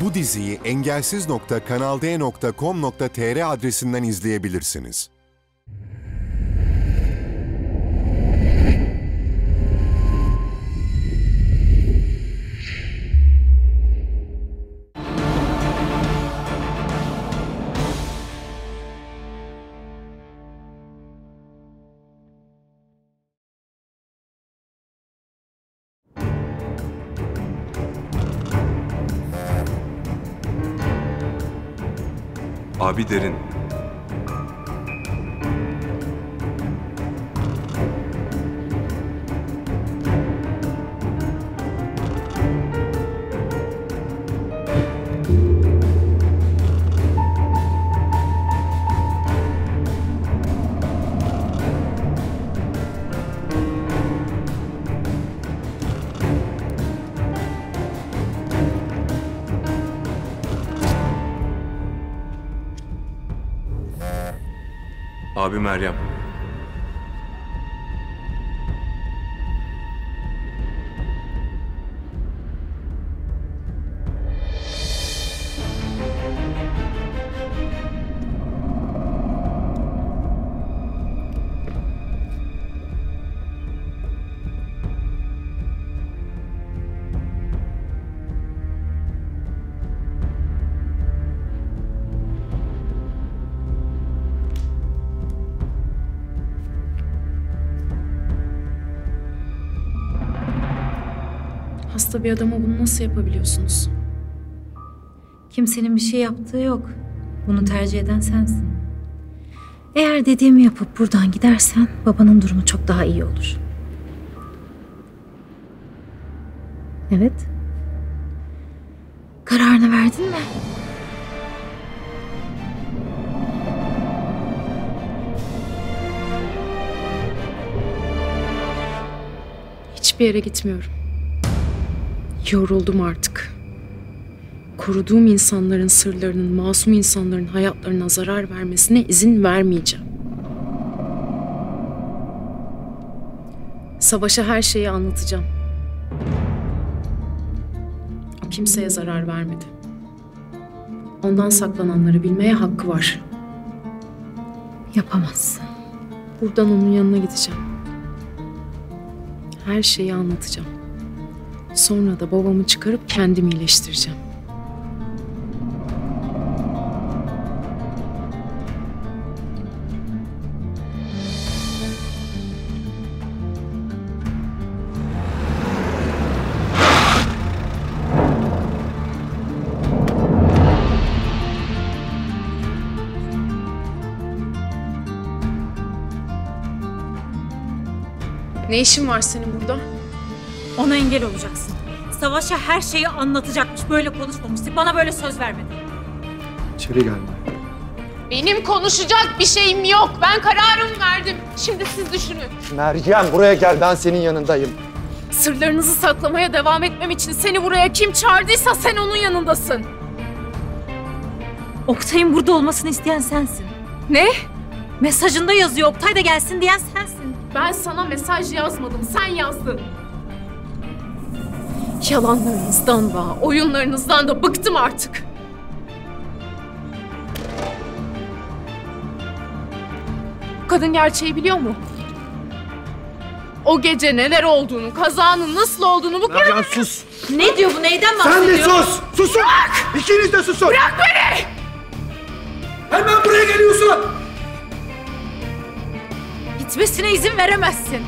Bu diziyi engelsiz.kanalde.com.tr adresinden izleyebilirsiniz. Abi derin. Abi Meryem. Hasta bir adama bunu nasıl yapabiliyorsunuz? Kimsenin bir şey yaptığı yok. Bunu tercih eden sensin. Eğer dediğimi yapıp buradan gidersen babanın durumu çok daha iyi olur. Evet. Kararını verdin mi? Hiçbir yere gitmiyorum. Yoruldum artık. Koruduğum insanların sırlarının, masum insanların hayatlarına zarar vermesine izin vermeyeceğim. Savaş'a her şeyi anlatacağım. O kimseye zarar vermedi. Ondan saklananları bilmeye hakkı var. Yapamazsın. Buradan onun yanına gideceğim. Her şeyi anlatacağım. Sonra da babamı çıkarıp kendim iyileştireceğim. Ne işin var senin burada? Ona engel olacaksın. Savaş'a her şeyi anlatacakmış. Böyle konuşmamıştık. Bana böyle söz vermedi. İçeri gelme. Benim konuşacak bir şeyim yok. Ben kararımı verdim. Şimdi siz düşünün. Meryem buraya gel ben senin yanındayım. Sırlarınızı saklamaya devam etmem için seni buraya kim çağırdıysa sen onun yanındasın. Oktay'ın burada olmasını isteyen sensin. Ne? Mesajında yazıyor Oktay da gelsin diyen sensin. Ben sana mesaj yazmadım. Sen yazdın. Yalanlarınızdan da, oyunlarınızdan da bıktım artık. Bu kadın gerçeği biliyor mu? O gece neler olduğunu, kazanın nasıl olduğunu bu kadın... Meryem sus. Ne diyor bu? Neyden Sen bahsediyor? de sus. Susun. İkiniz de susun. Bırak beni. Hemen buraya geliyorsun. Gitmesine izin veremezsin.